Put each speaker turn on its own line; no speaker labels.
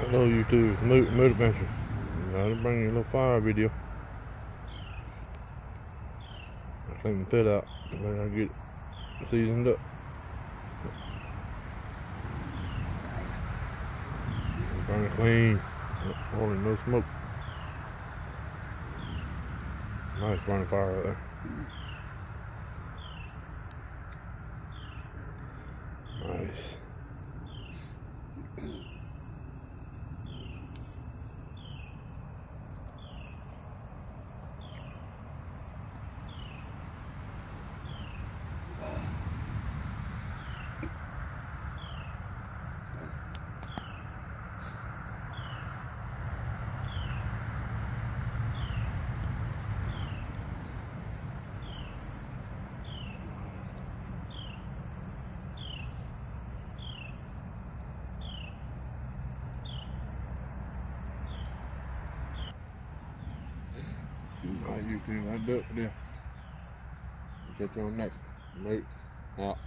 Hello YouTube, Moot Moot Adventure. Now to bring you a little fire video. I clean the pit out. Then I get seasoned up. Burn it clean. Holy no smoke. Nice burning fire right there. Nice. Alright, YouTube, I do it for them. Catch you on next. Moot out.